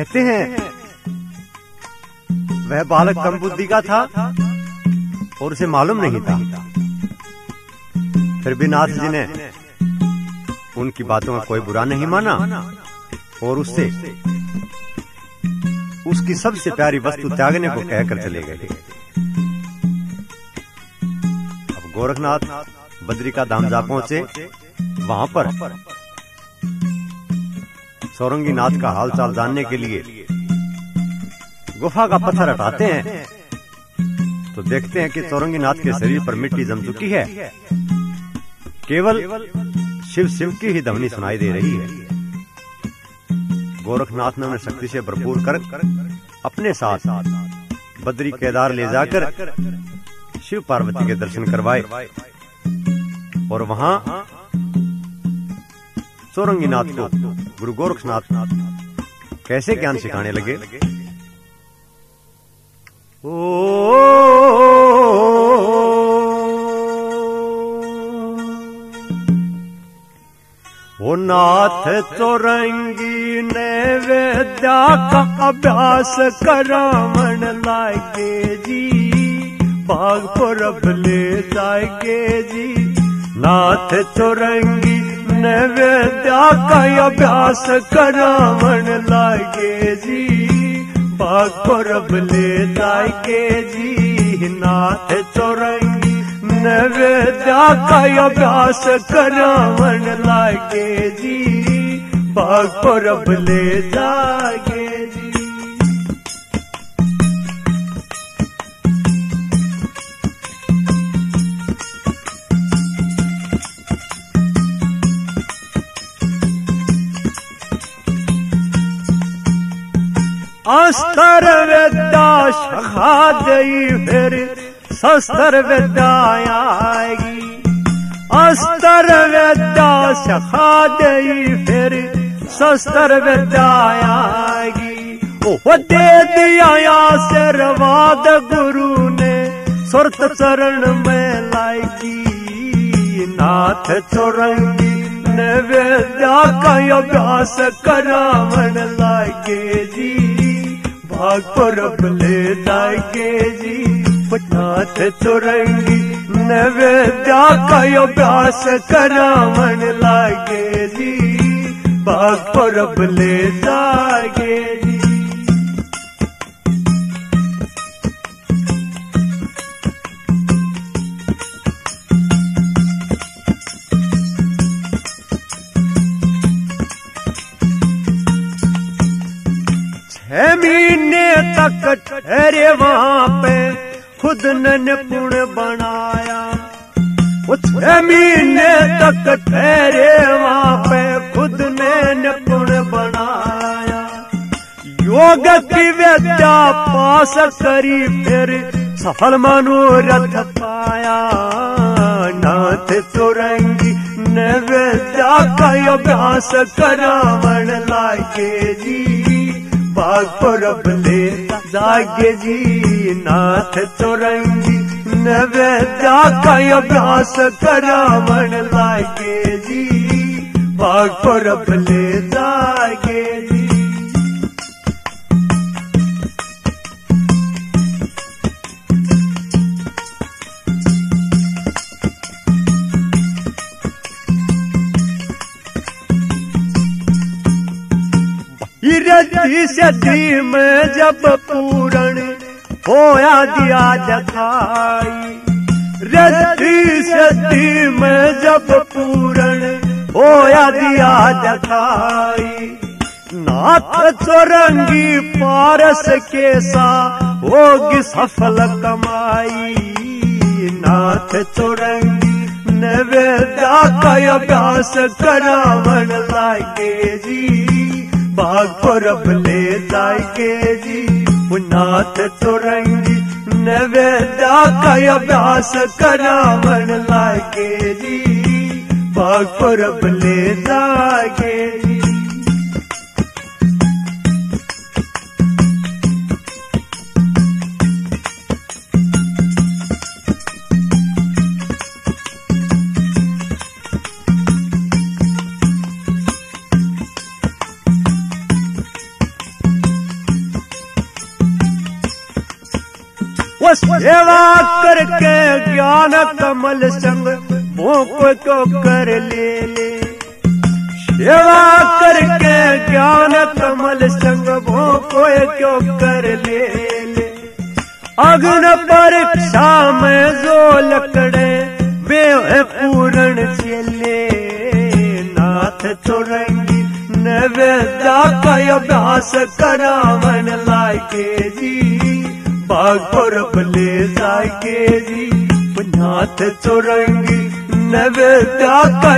कहते हैं। वह बालक कम बुद्धि का था और उसे मालूम नहीं था। फिर भी नाथ जी ने उनकी बातों का कोई बुरा नहीं माना और उससे उसकी सबसे प्यारी वस्तु त्यागने को कहकर चले गए। अब गोरखनाथ बद्री का धाम जा पहुँचे, वहाँ पर सौरंगी नाथ का हालचाल जानने के लिए गुफा का पत्थर हटाते हैं तो देखते हैं कि सौरंगी नाथ के शरीर पर मिट्टी जम चुकी है। केवल शिव शिव की ही ध्वनि सुनाई दे रही है। गोरखनाथ ने उन्हें शक्ति से भरपूर कर अपने साथ बद्री केदार ले जाकर शिव पार्वती के दर्शन करवाए और वहाँ सौरंगीनाथ को गुरु गोरखनाथ कैसे ज्ञान सिखाने लगे? ओ वो नाथ चौरंगी ने वेद्या का अभ्यास करावण लागे जी बाग पुरब ले जाएगे जी। नाथ चौरंगी मन वेद्या कई अभ्यास करावन लागे जी। पाग परब ले लागे जी। नाथ चौरंगी मन वेद्या कई अभ्यास करावन लागे जी। पाग परब ले लागे अस्तर वेदा शखा दई फिर शस्त्र विद्या आएगी। अस्तर विद्या सखा दई फिर शस्त्र विद्या आएगी। ओ दे दिया आशीर्वाद गुरु ने, सुरत चरण में लाएगी। नाथ चौरंगी ने विद्या का अभ्यास करावन लागे जी। भाग पर ले जाएगे जी नाथ तुरंगी नवेद्या का अभ्यास करावन लागे जी बाग परब ले जागे जी महीने तक ठहरे वहाँ पे खुद ने निपुण बनाया। महीने तक ठहरे वहाँ पे खुद ने निपुण बनाया। योग की विद्या पास करी फिर सफल मनोरथ पाया। नाथ चुरंगी ने विद्या का अभ्यास करावन लागे जी। बाग परब ले जागे जी। नाथ चौरंगी नवेद्या का अभ्यास करावन लागे जी। बाग ले जागे जी सती में जब पूरण होया दिया जखाई रति सती में जब पूरण होया दिया जखाई नाथ चौरंगी पारस के सा होगी सफल कमाई। नाथ चौरंगी नवेदा का अभ्यास करावन लागे जी। बाग पर ले जाएगे जी नाथ चौरंगी नवेदा का अभ्यास करावन लागे जी बाग परब ले जाएगे सेवा करके ज्ञान कमल संग भोक को कर ले ले। सेवा करके ज्ञान कमल संग भोक को कर ले ले। अग्न परीक्षा में जो लकड़े वे पूर्ण चले। नाथ चोरंगी नवेदा का अभ्यास करावन लागे जी बागपुर बले जागे जी नाथ चोरंगी नवेदा का